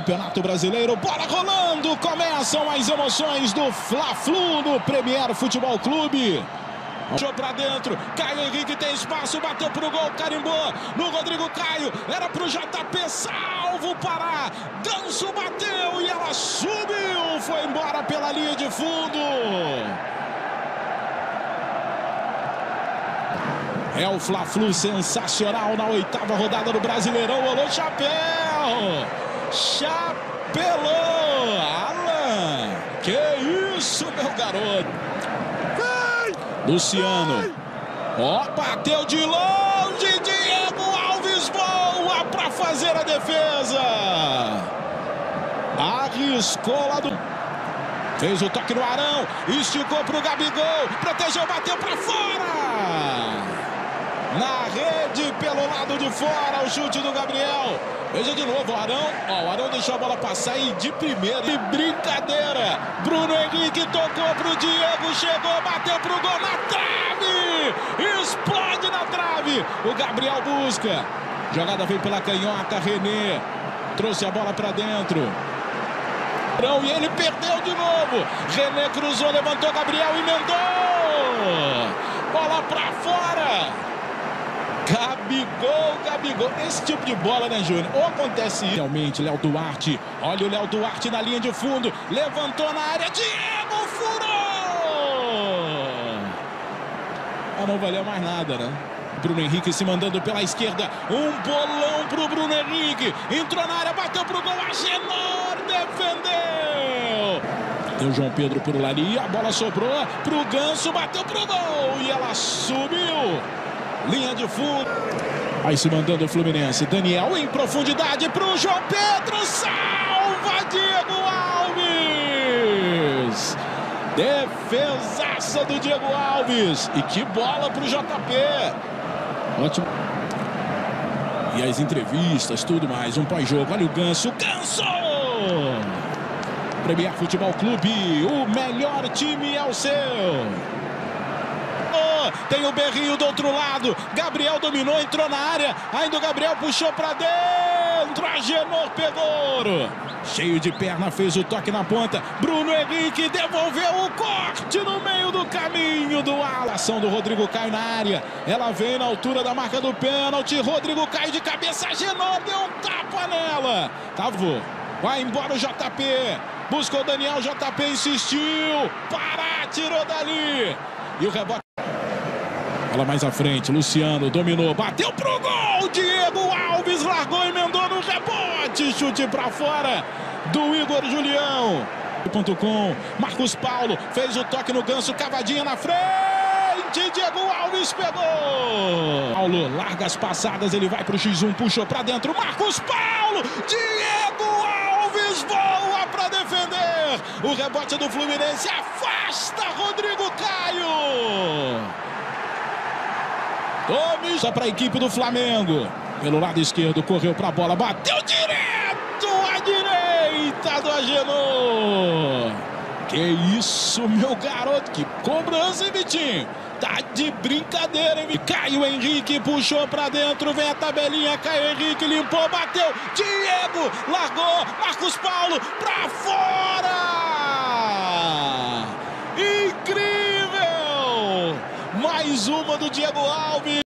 Campeonato Brasileiro, bola rolando, começam as emoções do Fla-Flu no Premier Futebol Clube. Puxou pra dentro, Caio Henrique tem espaço, bateu pro gol, carimbou no Rodrigo Caio, era pro JP, salvo Pará, Ganso bateu e ela subiu, foi embora pela linha de fundo. É o Fla-Flu sensacional na oitava rodada do Brasileirão, rolou chapéu. Chapelou! Alan! Que isso, meu garoto! Luciano. Ó, bateu de longe. Diego Alves boa para fazer a defesa. Arriscou lá do. Fez o toque no Arão. Esticou para o Gabigol. Protegeu, bateu para fora. Na rede, pelo lado fora, o chute do Gabriel. Veja de novo o Arão. Ó, o Arão deixou a bola passar e de primeira. E brincadeira. Bruno Henrique tocou pro Diego. Chegou, bateu pro gol na trave. Explode na trave. O Gabriel busca. Jogada veio pela canhota. René trouxe a bola para dentro. E ele perdeu de novo. René cruzou, levantou Gabriel, emendou. Bola para fora. Gabigol, Gabigol. Esse tipo de bola, né, Júnior? Ou acontece realmente, Léo Duarte. Olha o Léo Duarte na linha de fundo. Levantou na área. Diego furou! Ah, não valeu mais nada, né? Bruno Henrique se mandando pela esquerda. Um bolão pro Bruno Henrique. Entrou na área, bateu pro gol. Agenor defendeu. Deu João Pedro por ali. A bola sobrou pro Ganso. Bateu pro gol. E ela subiu. Linha de fundo. Aí se mandando o Fluminense. Daniel em profundidade para o João Pedro. Salva Diego Alves. Defesaça do Diego Alves. E que bola para o JP. Ótimo. E as entrevistas, tudo mais. Um pós-jogo. Olha o Ganso. Ganso! Premier Futebol Clube. O melhor time é o seu. Tem o Berrinho do outro lado. Gabriel dominou, entrou na área. Ainda o Gabriel puxou para dentro. Agenor pegou. Cheio de perna, fez o toque na ponta. Bruno Henrique devolveu o corte no meio do caminho do ala. Ação do Rodrigo Caio na área. Ela vem na altura da marca do pênalti. Rodrigo cai de cabeça. Agenor deu um tapa nela. Tavou. Vai embora o JP. Buscou o Daniel. JP insistiu. Pará, tirou dali. E o rebote. Bola mais à frente, Luciano dominou, bateu pro gol, Diego Alves largou, emendou no rebote, chute para fora do Igor Julião. .com, Marcos Paulo fez o toque no ganso, cavadinha na frente, Diego Alves pegou. Paulo larga as passadas, ele vai pro X1, puxou para dentro, Marcos Paulo, Diego Alves voa para defender. O rebote do Fluminense afasta Rodrigo Caio. Domingo só para a equipe do Flamengo. Pelo lado esquerdo, correu para a bola, bateu direto à direita do Agenor. Que isso, meu garoto, que cobrança, hein, Vitinho? Tá de brincadeira, hein? Caiu Henrique, puxou pra dentro, vem a tabelinha, caiu Henrique, limpou, bateu, Diego, largou, Marcos Paulo, pra fora! Incrível! Mais uma